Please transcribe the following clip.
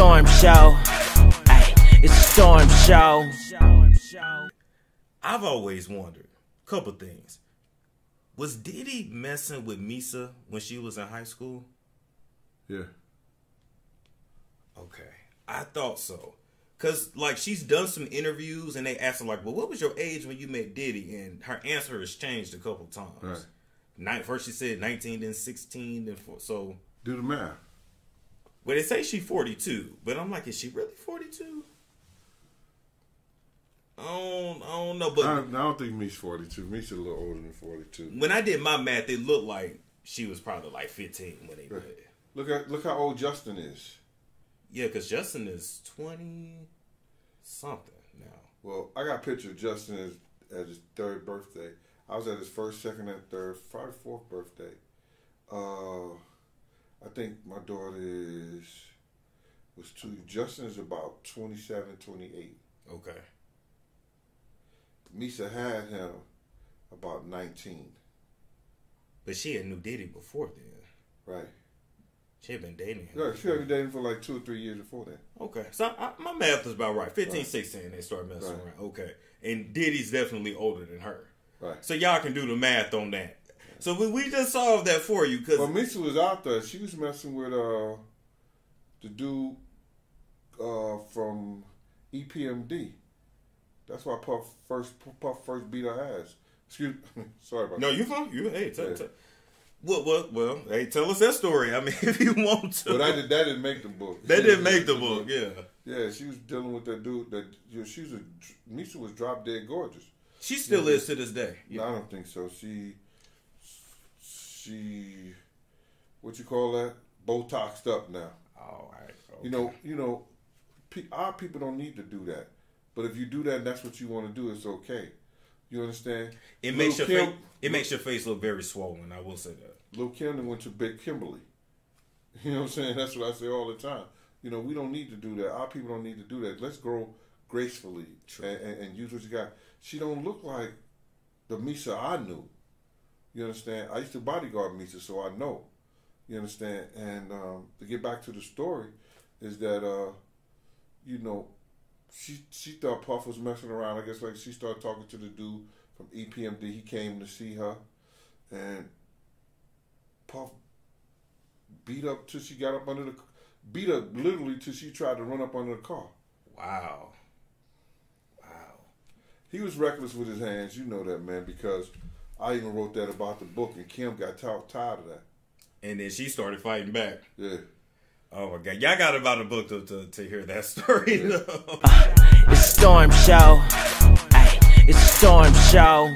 Storm Show. Ay, it's a Storm Show. I've always wondered a couple things. Was Diddy messing with Misa when she was in high school? Yeah. Okay. I thought so. Cause like she's done some interviews and they asked her like, "Well, what was your age when you met Diddy?" And her answer has changed a couple times. Right. Night first she said nineteen, then sixteen, then four. So, Do the math. But they say she's forty two. But I'm like, is she really forty two? I don't, I don't know. But I, I don't think Me's 42. Me's a little older than 42. when I did my math, it looked like she was probably like fifteen when they Right. Look at look how old Justin is. Yeah, because Justin is twenty something now. Well, I got a picture of Justin as, at his third birthday. I was at his first, second, and third, probably fourth birthday. Uh, I think my daughter is was two. Justin is about 27, 28. Okay. Misa had him about 19. But she had knew Diddy before then. Right. She had been dating him. Yeah, she had been dating for like two or three years before that. Okay. So I, my math is about right. 15, Right. 16, they start messing Right. around. Okay. And Diddy's definitely older than her. Right. So y'all can do the math on that. So we, we just solved that for you because But Misa was out there. She was messing with uh the dude uh from EPMD. That's why Puff first Puff first beat her ass. Excuse me, sorry about No, that. you fine. You hey, tell, Yeah. tell. Well, well, well, hey, tell us that story. I mean, if you want to. But I did that didn't make the book. That didn't make the book. Yeah. Yeah, she was dealing with that dude that you know, she was a Misa was drop dead gorgeous. She still is to this day. No, I don't think so. She she what you call that? Botoxed up now. All right. You know, you know, our people don't need to do that. But if you do that, and that's what you want to do. It's okay. You understand? It makes your Lil' face, it makes your face look very swollen. I will say that. Lil Kim went to Big Kimberly. You know what I'm saying? That's what I say all the time. You know, we don't need to do that. Our people don't need to do that. Let's grow gracefully and, and, and use what you got. She don't look like the Misa I knew. You understand? I used to bodyguard Misa, so I know. You understand? And um, to get back to the story, is that uh, you know, she she thought Puff was messing around. I guess like she started talking to the dude from EPMD. He came to see her, and Puff beat up till she got up under the beat up literally till she tried to run up under the car. Wow. Wow. He was reckless with his hands, you know that man, because I even wrote that about the book, and Kim got t- tired of that. And then she started fighting back. Yeah, Oh my god, y'all got about a book to, to, to hear that story. though. It's Storm Show. Ay, it's Storm Show.